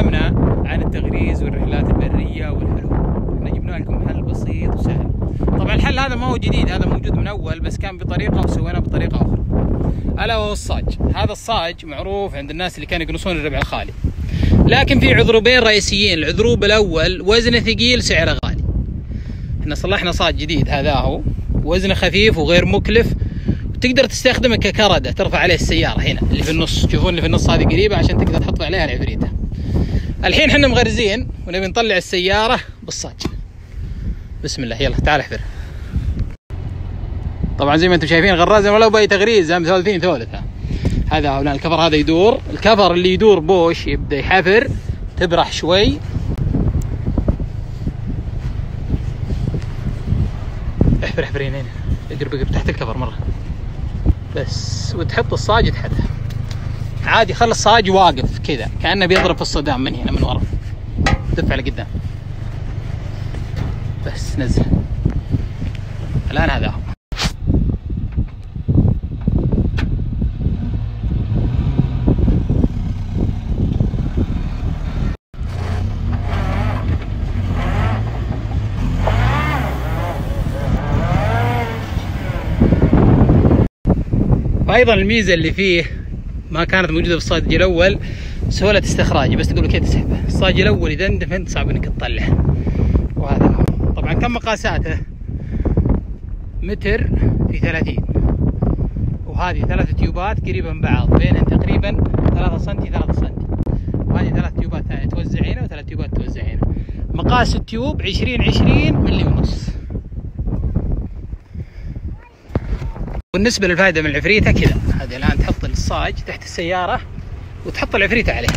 تكلمنا عن التغريز والرحلات البرية والحلول إحنا جبنا لكم حل بسيط وسهل. طبعا الحل هذا ما هو جديد هذا موجود من أول بس كان بطريقة وسويناه بطريقة أخرى. ألا وهو الصاج. هذا الصاج معروف عند الناس اللي كانوا يقنصون الربع الخالي. لكن في عذروبين رئيسيين العذروب الأول وزنه ثقيل سعره غالي. إحنا صلحنا صاج جديد هذا هو. وزنه خفيف وغير مكلف. تقدر تستخدمه ككردة ترفع عليه السيارة هنا اللي في النص. تشوفون اللي في النص هذه قريبة عشان تقدر تحط عليها العفريتة الحين إحنا مغرزين ونبي نطلع السيارة بالصاج. بسم الله يلا تعال احفر طبعا زي ما أنتم شايفين غرازة ولو بأي تغريزة مثالثين ثولثة هذا الكفر هذا يدور. الكفر اللي يدور بوش يبدأ يحفر تبرح شوي. احفر احفر هنا هنا. اقرب اقرب تحت الكفر مرة. بس وتحط الصاج تحتها عادي خلي الصاج واقف كذا كأنه بيضرب في الصدام من هنا من ورا. دفع لقدام. بس نزل. الآن هذا. هو وأيضا الميزة اللي فيه ما كانت موجودة في الصاج الأول سهولة استخراجه بس تقول كذا تسحبه الصاج الأول إذا اندفن صعب إنك تطلعه. وهذا. طبعا كم مقاساته متر في ثلاثين. وهذه ثلاث تيوبات قريبة من بعض. بينهن تقريبا ثلاثة سنتي ثلاثة سنتي. وهذه ثلاث تيوبات ثانية توزعينها وثلاث تيوبات توزعينها. مقاس التيوب عشرين عشرين ملي ونص. بالنسبة للفائدة من العفريتة كذا. هذه الآن تحط الصاج تحت السيارة وتحط العفريتة عليه.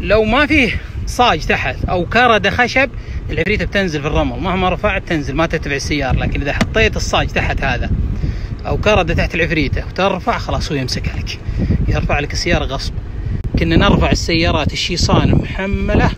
لو ما فيه صاج تحت أو كردة خشب العفريتة بتنزل في الرمل. مهما رفعت تنزل ما تتبع السيارة. لكن إذا حطيت الصاج تحت هذا أو كردة تحت العفريتة وترفع خلاص هو يمسكها لك يرفع لك السيارة غصب. كنا نرفع السيارات الشيصان محملة